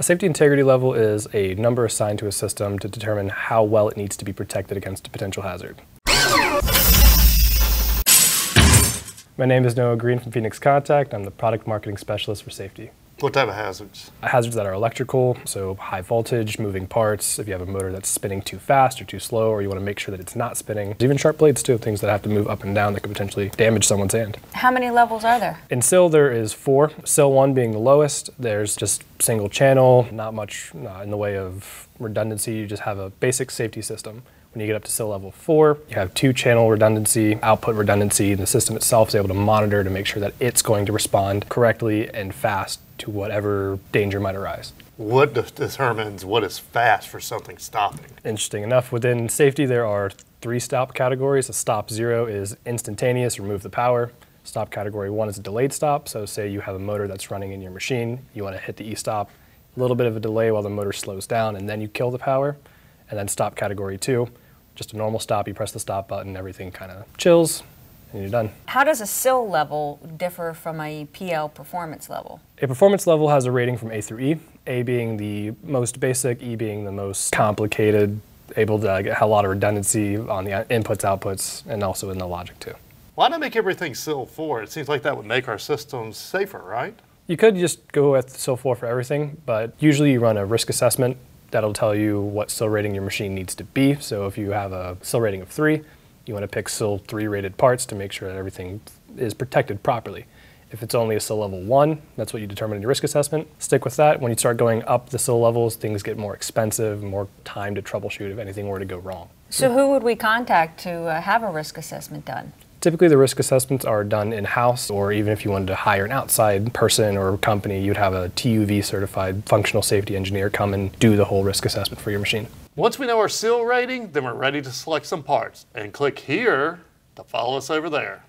A safety integrity level is a number assigned to a system to determine how well it needs to be protected against a potential hazard. My name is Noah Green from Phoenix Contact. I'm the product marketing specialist for safety. What type of hazards? Hazards that are electrical, so high voltage, moving parts, if you have a motor that's spinning too fast or too slow, or you want to make sure that it's not spinning. Even sharp blades too, things that have to move up and down that could potentially damage someone's hand. How many levels are there? In SIL, there is four. SIL 1 being the lowest. There's just single channel, not much uh, in the way of redundancy. You just have a basic safety system. When you get up to SIL level four, you have two channel redundancy, output redundancy, and the system itself is able to monitor to make sure that it's going to respond correctly and fast to whatever danger might arise. What determines what is fast for something stopping? Interesting enough, within safety, there are three stop categories. A stop zero is instantaneous, remove the power. Stop category one is a delayed stop. So say you have a motor that's running in your machine, you want to hit the e-stop, a little bit of a delay while the motor slows down, and then you kill the power. And then stop category two, just a normal stop, you press the stop button, everything kind of chills, and you're done. How does a SIL level differ from a PL performance level? A performance level has a rating from A through E, A being the most basic, E being the most complicated, able to get a lot of redundancy on the uh, inputs, outputs, and also in the logic too. Why not make everything SIL 4? It seems like that would make our systems safer, right? You could just go with SIL 4 for everything, but usually you run a risk assessment That'll tell you what SIL rating your machine needs to be. So if you have a SIL rating of three, you want to pick SIL 3 rated parts to make sure that everything is protected properly. If it's only a SIL level 1, that's what you determine in your risk assessment. Stick with that. When you start going up the SIL levels, things get more expensive, more time to troubleshoot if anything were to go wrong. So who would we contact to uh, have a risk assessment done? Typically, the risk assessments are done in-house, or even if you wanted to hire an outside person or company, you'd have a TÜV certified functional safety engineer come and do the whole risk assessment for your machine. Once we know our SIL rating, then we're ready to select some parts. And click here to follow us over there.